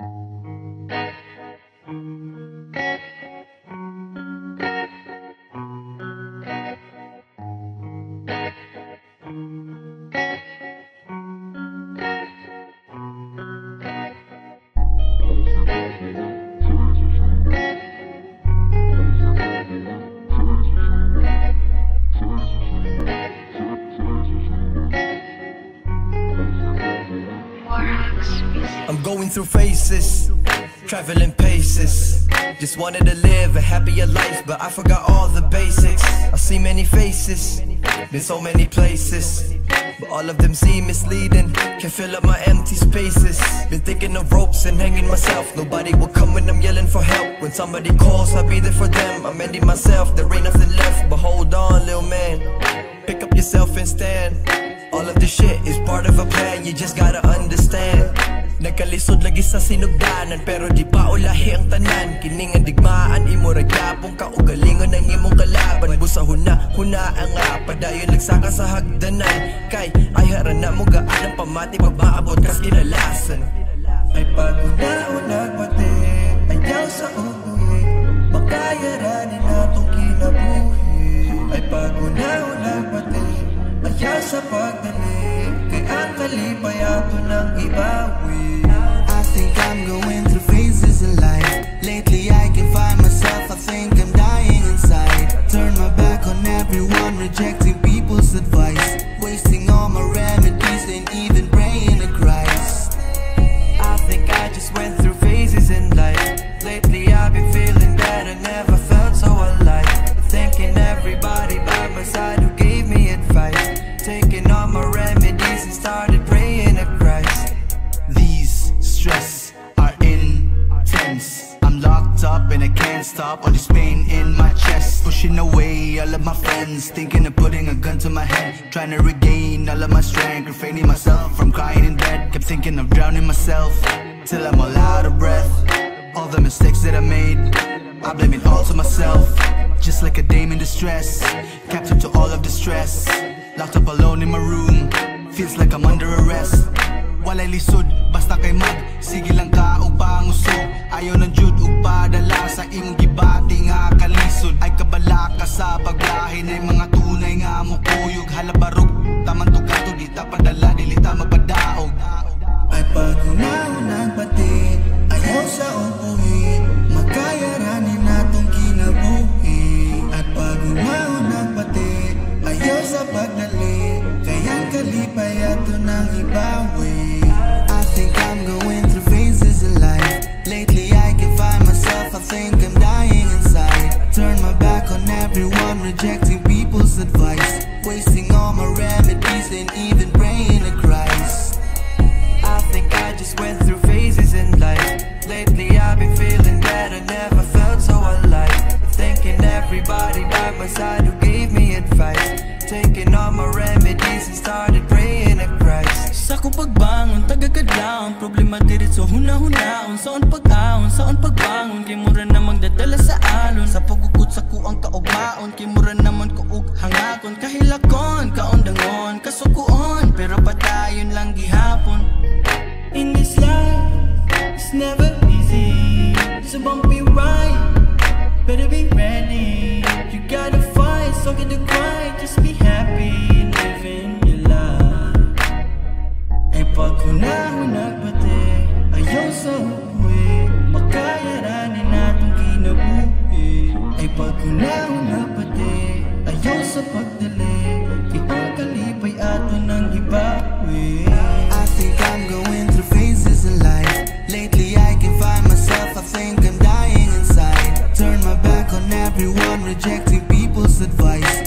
I'm going through faces, traveling paces. Just wanted to live a happier life, but I forgot all the basics. I see many faces, been so many places. But all of them seem misleading, can fill up my empty spaces. Been thinking of ropes and hanging myself. Nobody will come when I'm yelling for help. When somebody calls, I'll be there for them. I'm ending myself, there ain't nothing left. But hold on, little man. Pick up yourself and stand. All of this shit is part of a plan, you just gotta understand. Nagkalisod lagi sa sinugdanan Pero di pa ulahi ang tanan. Kining digmaan Imo ragyapong ka Ugalingon ang imong kalaban. Busa huna, huna ang Padayon nagsaka sa hagdanan. Kay ay harana mo gaan ang pamati Pag maabot kas kinalasan. Ay pag-una-unag pati Ayaw sa ubuhi Makayaranin I've been feeling better, never felt so alive Thanking everybody by my side who gave me advice Taking all my remedies and started praying to Christ These stress are intense. I'm locked up and I can't stop all this pain in my chest. Pushing away all of my friends, thinking of putting a gun to my head. Trying to regain all of my strength, refraining myself from crying in bed. Kept thinking of drowning myself till I'm all out of breath. The mistakes that I made, I blame it all to myself. Just like a dame in distress, captive to all of the stress. Locked up alone in my room, feels like I'm under arrest. Walay lisod, basta kay mag Sige lang ka o pangusog Ayaw ng jud o padala Sa imong gibati nga kalisod Ay kabala ka sa paglahi Na mga tunay nga mo kuyog Halabarog, Turn my back on everyone Rejecting people's advice Wasting all my remedies And even praying to Christ. I think I just went through phases in life. Lately I've been feeling better, never felt so alive. Thanking everybody by my side who gave me advice. Taking all my remedies and started praying to Christ. Sa kong pagbangon, tagagadlaon Problema diretso, huna-hunaon. Saon pag-aon, saon pagbangon? Kay mura na magdadala sa Sa pagukot sa kuang kaugmaon Kimura naman ko ug hangakon Kahilakon, kaondangon, kasukuon Pero patayon lang gihapon. In this life, it's never easy. So bumpy ride, better be ready. You gotta fight, so get the cry, just be Pagkunaw na pati. Ayaw sa pagdali Ipang kalipay ato ng ibawi. I think I'm going through phases in life. Lately I can find myself. I think I'm dying inside. Turn my back on everyone Rejecting people's advice.